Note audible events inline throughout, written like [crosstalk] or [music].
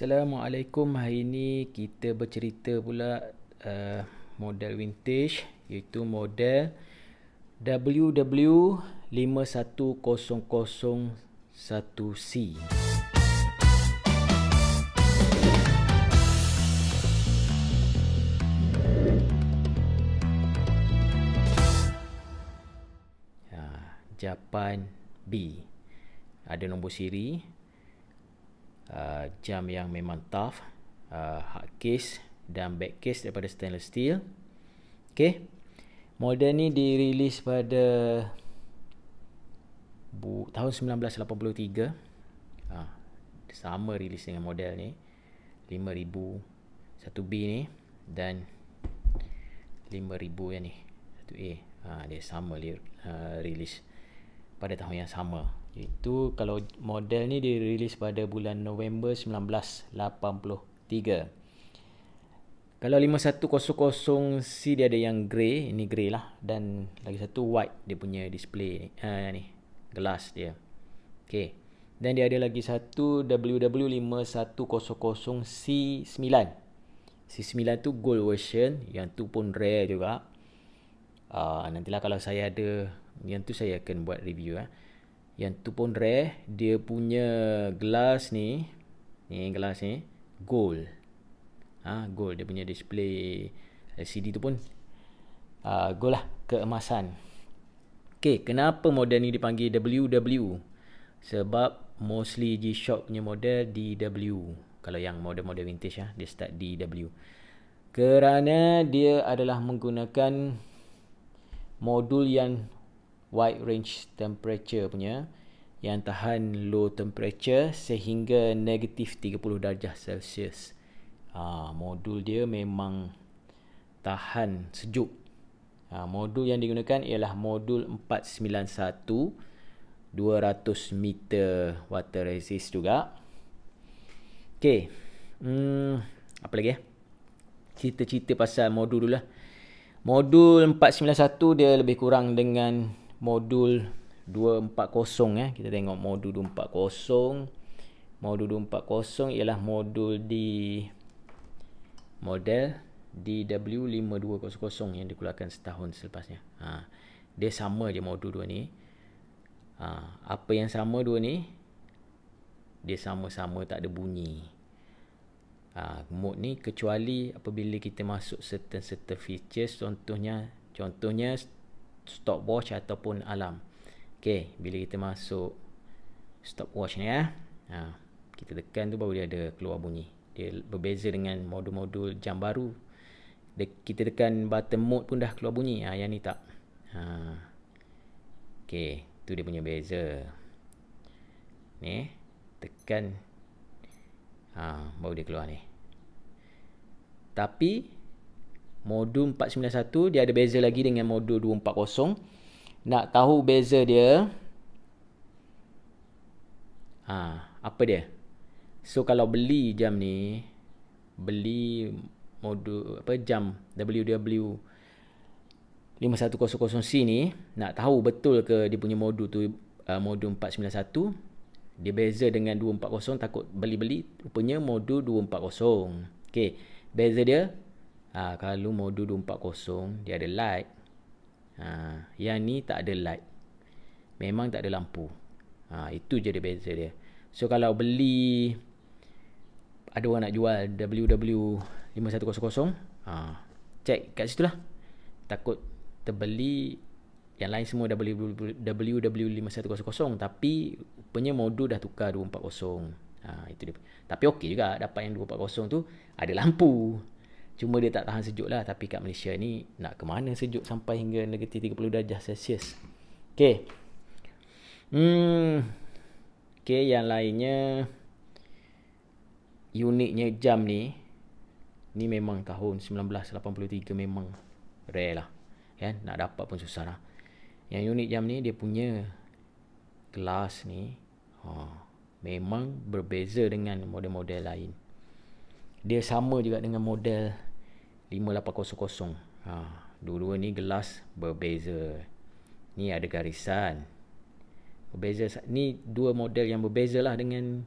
Assalamualaikum. Hari ini kita bercerita pula uh, model vintage iaitu model WW51001C. Ha, Japan B. Ada nombor siri uh, jam yang memang tough uh, hard case dan back case daripada stainless steel. Ok model ni dirilis pada bu, tahun 1983 uh, sama rilis dengan model ni. 5000 1B ni dan 5000 yang ni. 1A uh, dia sama uh, rilis pada tahun yang sama Iaitu kalau model ni dirilis pada bulan November 1983. Kalau 5100C dia ada yang grey, ini grey lah dan lagi satu white dia punya display ni. Ha ni, glass dia. Okey. Dan dia ada lagi satu WW5100C9. C9 tu gold version, yang tu pun rare juga. Uh, nantilah kalau saya ada yang tu saya akan buat review eh. Yang tu pun rare. Dia punya gelas ni. Ni gelas ni. Gold. Ha, gold. Dia punya display LCD tu pun. Uh, gold lah. Keemasan. Okay. Kenapa model ni dipanggil WW? Sebab mostly G-Shock punya model DW. Kalau yang model-model vintage lah. Dia start DW. Kerana dia adalah menggunakan modul yang wide range temperature punya yang tahan low temperature sehingga negatif 30 darjah Celsius. Ha, modul dia memang tahan sejuk. Ha, modul yang digunakan ialah modul 491 200 meter water resist juga. Okey. Hmm, apa lagi ya? Cerita-cerita pasal modul dulu lah. Modul 491 dia lebih kurang dengan modul 240 eh. Kita tengok modul 240 modul 240 ialah modul di model DW5200 yang dikeluarkan setahun selepasnya. Ha. Dia sama je modul dua ni. Ha. Apa yang sama dua ni dia sama-sama tak ada bunyi. Ha. Mode ni kecuali apabila kita masuk certain certain features contohnya contohnya stopwatch ataupun alarm. Okey, bila kita masuk stopwatch ni ya. Ha, kita tekan tu baru dia ada keluar bunyi. Dia berbeza dengan modul-modul jam baru. Dia, kita tekan button mode pun dah keluar bunyi. Ha, yang ni tak. Ha. Okey, tu dia punya beza. Ni, tekan ha, baru dia keluar ni. Tapi modul 491 dia ada beza lagi dengan modul 240 nak tahu beza dia ha, apa dia? So kalau beli jam ni beli modul apa jam WW 5100C ni nak tahu betul ke dia punya modul tu uh, modul 491 dia beza dengan 240 takut beli-beli rupanya modul 240 okey beza dia ha, kalau modul 240 dia ada light. Ha, yang ni tak ada light. Memang tak ada lampu. Ha, itu je dia beza dia. So kalau beli ada orang nak jual WW5100 ha, check kat situ lah. Takut terbeli yang lain semua WW5100 tapi rupanya modul dah tukar 240 ha, itu dia. Tapi okey juga dapat yang 240 tu ada lampu Cuma dia tak tahan sejuk lah. Tapi kat Malaysia ni nak ke mana sejuk sampai hingga negatif 30 darjah Celsius. Okay. Hmm. Okay yang lainnya. Uniknya jam ni. Ni memang tahun 1983 memang rare lah. Kan? Nak dapat pun susah lah. Yang unik jam ni dia punya kelas ni. Ha, memang berbeza dengan model-model lain. Dia sama juga dengan model 5800. Ha, dua-dua ni gelas berbeza. Ni ada garisan. Berbeza ni dua model yang berbeza lah dengan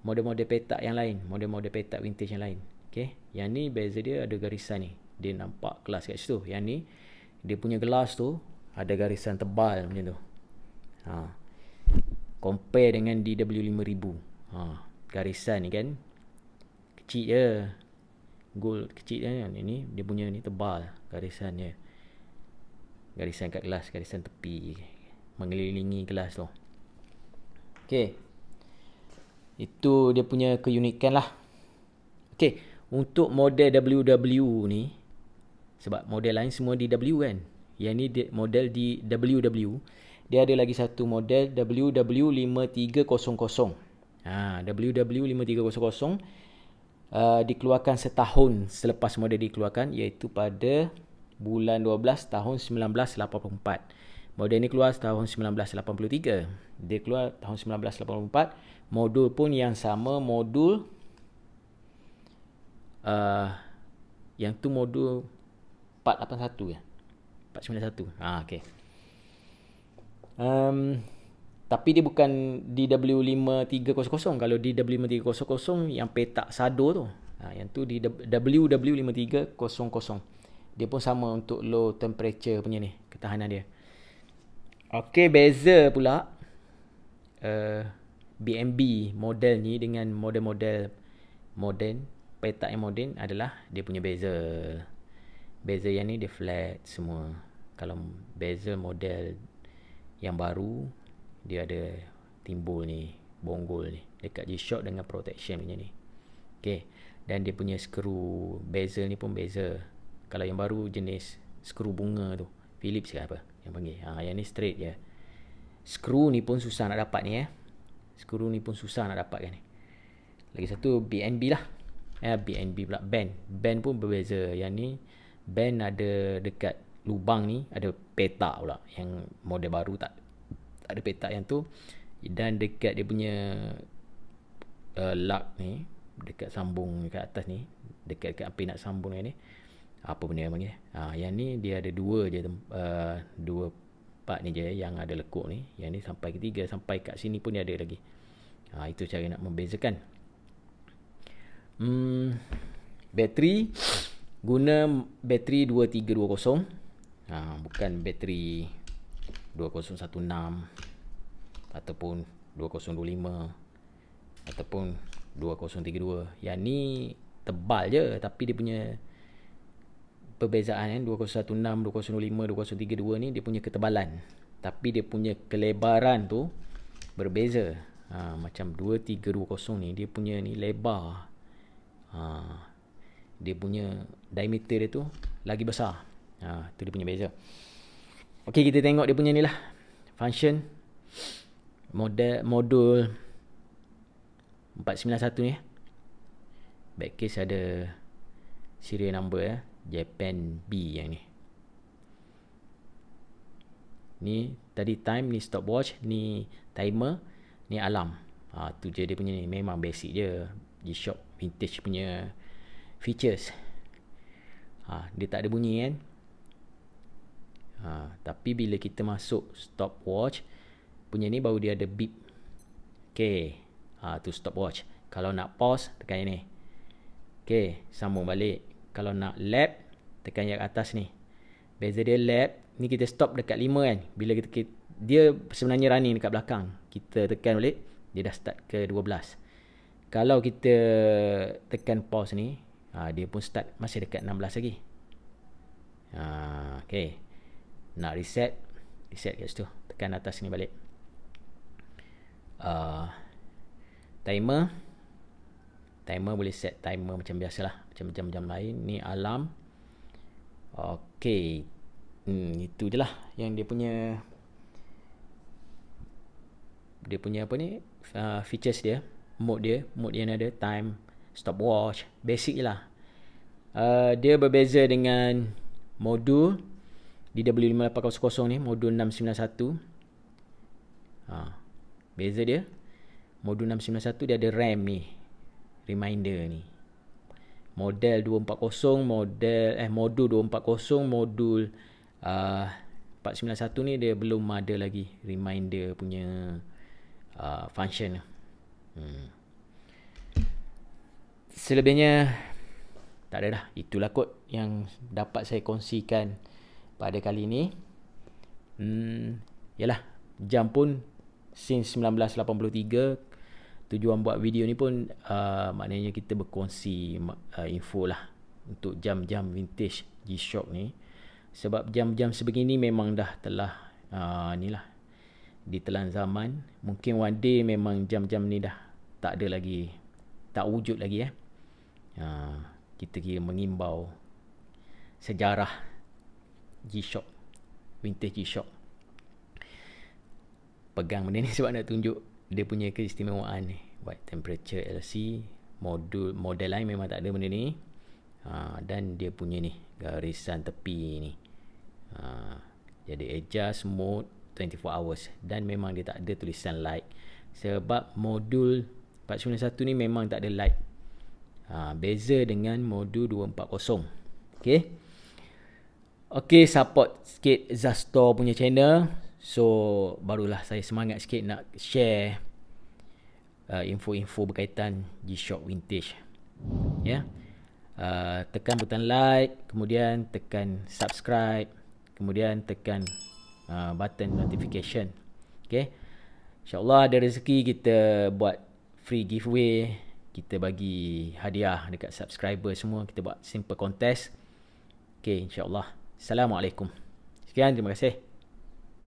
model-model petak yang lain, model-model petak vintage yang lain. Okey, yang ni beza dia ada garisan ni. Dia nampak kelas kat situ. Yang ni dia punya gelas tu ada garisan tebal macam tu. Ha. Compare dengan DW5000. Ha, garisan ni kan kecil je. Gold kecil kan. Ini dia punya ni tebal garisan dia. Garisan kat gelas, garisan tepi mengelilingi gelas tu. Okey. Itu dia punya keunikan lah. Okay. Untuk model WW ni. Sebab model lain semua di W kan. Yang ni model di WW. Dia ada lagi satu model WW5300. Ha, WW5300. Uh, dikeluarkan setahun selepas model dikeluarkan. Iaitu pada bulan 12 tahun 1984. Model ni keluar tahun 1983. Dia keluar tahun 1984 modul pun yang sama modul uh, yang tu modul 481 ya 491 ah okey um, tapi dia bukan DW5300 kalau DW5300 yang petak sado tu ha, yang tu di WW5300 dia pun sama untuk low temperature punya ni ketahanan dia. Okey beza pula uh, BNB model ni dengan model-model moden petak yang moden adalah dia punya bezel bezel yang ni dia flat semua. Kalau bezel model yang baru dia ada timbul ni bonggol ni. Dekat G-Shock dengan protection punya ni. Okay, dan dia punya skru bezel ni pun bezel. Kalau yang baru jenis skru bunga tu. Philips ke apa yang panggil? Ha, yang ni straight je. Skru ni pun susah nak dapat ni eh. Skru ni pun susah nak dapat kan ni. Lagi satu BNB lah. Ya, BNB pula. Band. Band pun berbeza. Yang ni band ada dekat lubang ni ada petak pula. Yang model baru tak ada petak yang tu dan dekat dia punya uh, lock ni dekat sambung dekat atas ni dekat dekat api nak sambung ni apa benda yang panggil ha, yang ni dia ada dua je uh, dua part ni je yang ada lekuk ni yang ni sampai ketiga sampai kat sini pun dia ada lagi. Ha, itu cara nak membezakan. Hmm, bateri guna bateri 2320 ha, bukan bateri 2016 ataupun 2025 ataupun 2032 yang ni tebal je tapi dia punya perbezaan kan 2016, 2005, 2032 ni dia punya ketebalan. Tapi dia punya kelebaran tu berbeza. Ha, macam 2320 ni dia punya ni lebar. Ha, dia punya diameter dia tu lagi besar. Ha, tu dia punya beza. Okey kita tengok dia punya ni lah. Function model modul 491 ni. Backcase ada serial number ya. Japan B yang ni. Ni tadi time ni stopwatch, ni timer, ni alarm. Ha tu je dia punya ni. Memang basic je. G-Shock vintage punya features. Ha dia tak ada bunyi kan. Ha tapi bila kita masuk stopwatch punya ni baru dia ada beep. Okay. Ha tu stopwatch. Kalau nak pause tekan ni. Okay, sambung balik kalau nak lap tekan yang atas ni beza dia lap ni kita stop dekat 5 kan bila kita, kita dia sebenarnya running dekat belakang kita tekan balik dia dah start ke 12 kalau kita tekan pause ni ha, dia pun start masih dekat 16 lagi ha, okay. Nak reset reset kat situ. Tekan atas ni balik. Uh, timer. Timer boleh set timer macam biasalah. Macam jam-jam lain. Ni alarm. Okey. Hmm itu je lah yang dia punya dia punya apa ni? Uh, features dia. Mode dia. Mode yang ada time stopwatch. Basic je lah. Uh, dia berbeza dengan modul DW5800 ni modul 691 ha, beza dia. Modul 691 dia ada RAM ni reminder ni. Model 240 model eh modul 240 modul uh, 491 ni dia belum ada lagi reminder punya uh, function. Hmm. selebihnya tak ada dah. Itulah kot yang dapat saya kongsikan pada kali ini. Hmm, yalah, jam pun since 1983 tujuan buat video ni pun uh, maknanya kita berkongsi uh, info lah untuk jam-jam vintage G-Shock ni. Sebab jam-jam sebegini memang dah telah uh, ni lah ditelan zaman. Mungkin one day memang jam-jam ni dah tak ada lagi, tak wujud lagi eh. Uh, kita kira mengimbau sejarah G-Shock. Vintage G-Shock. Pegang benda ni [laughs] sebab nak tunjuk dia punya keistimewaan ni. White temperature LC modul model lain memang tak ada benda ni. Ha, dan dia punya ni garisan tepi ni. Ha, jadi adjust mode 24 hours. Dan memang dia tak ada tulisan light. Sebab modul 491 ni memang tak ada light. Ha, beza dengan modul 240. Okey. Okey, support sikit Zastor punya channel. So, barulah saya semangat sikit nak share uh, info-info berkaitan G-Shock Vintage. Ya. Yeah. Uh, tekan butang like, kemudian tekan subscribe, kemudian tekan uh, button notification. Okey. InsyaAllah ada rezeki kita buat free giveaway kita bagi hadiah dekat subscriber semua kita buat simple contest Okay, insyaAllah Assalamualaikum. Sekian terima kasih